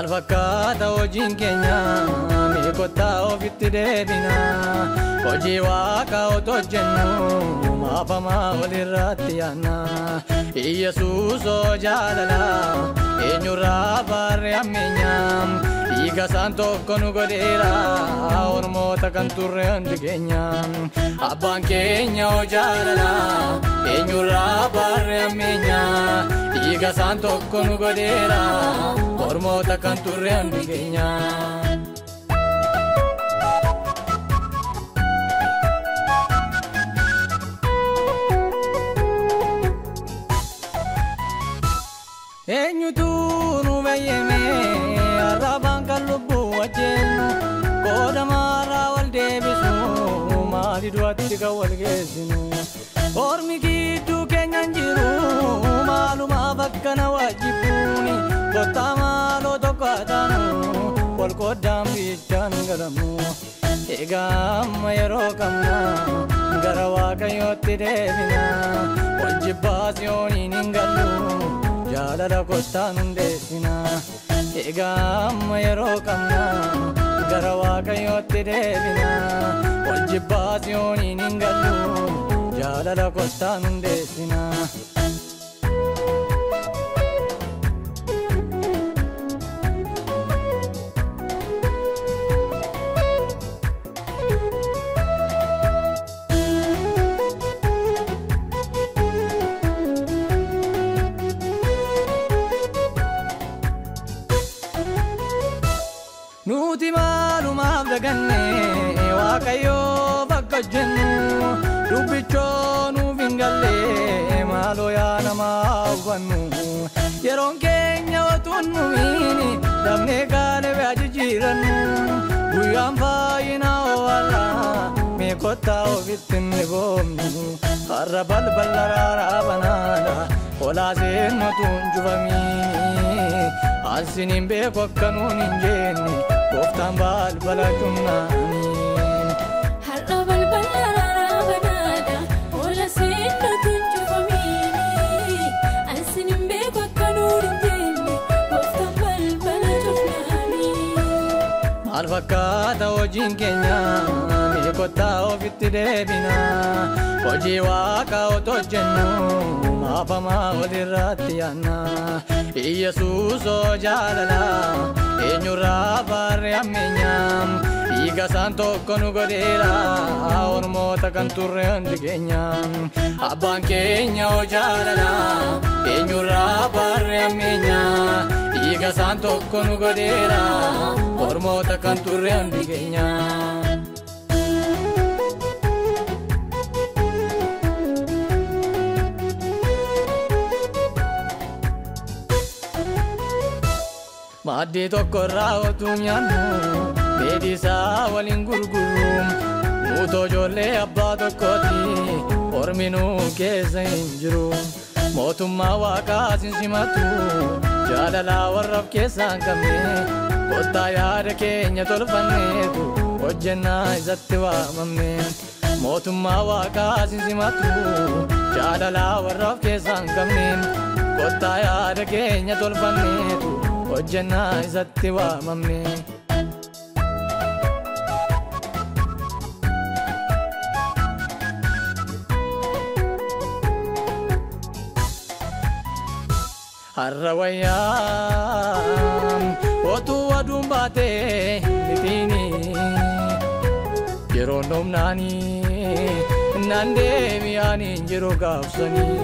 fakkaata hojiin keenya mee kottaa ofitti deebina hojii waaqa otoo jennu maafamaa walirratti yaanna Iyesuusoo jaalala eenyurraa baarree ammeenya dhiiga isaan tokko nu godheera ormoota kan turre hundi keenya abbaan keenya oo jaalala eenyurraa baarree ammeenya dhiiga isaan tokko nu godheera ormoota kan turre hundi keenya. eenyutu nu beeyyame arrabaan kan lubbuu wajjennu qooda maaraa wal deebisu maali du'atti kan wal geessinu ormi gidduu keenyan jiru maalumaaf akkana wajjibbuuni kottaa maaloo tokko ataanu wal qoddaan biichaan galamu egaa amma yeroo qabna gara waaqayyootti deebina wajjibbaas yooniin hin gallu jaalala kottaan hundeessina egaa amma yeroo qabna gara waaqayyootti deebina wajjibbaas yooniin hin gallu jaalala kottaan hundeessina. Daganne waaqayyoo bakka jennu dubbichoo nuuf hin galle maaloo yaa namaa hubannu yeroon keenya otuun numiini dabnee kaane bea jijjiirannu guyyaan faayinaa owaalla mee kottaa ofitti inni boomnu har'a balbala raaraa banaadha olaa hin Kooftaan baal balaa jumnaa. Maal fakkaata hojiin keenya mee kottaa ofitti deebina hojii waaqa otoo jennu maafamaa walirratti yaanna Iyesuusoo jaalala eenyurraa baarree ammeenya dhiiga isaan tokko nu godheera ormoota kan turre hundi keenya abbaan keenya oo jaalala eenyurraa baarree ammeenya dhiiga isaan tokko nu godheera ormoota kan turre hundi keenya. Maaddii tokko irraa otuu nyaannu dheedhii isaa waliin gurgurru nuutoo ijoollee abbaa tokkooti ormi nuu keessa mootummaa waaqaa sin simatu jaalalaa warraaf keessaa hin qabne kottaa yaada keenya tolfanneetu hojjennaa isatti waamamne mootummaa waaqaa sin simatu jaalalaa warraaf keessaa hin qabne kottaa yaada keenya tolfanneetu hojjennaa isatti waamamne. Har'a wayyaan otuu aduun baatee litiini yeroo noomnaanii naan deebi'anii yeroo gaafsanii.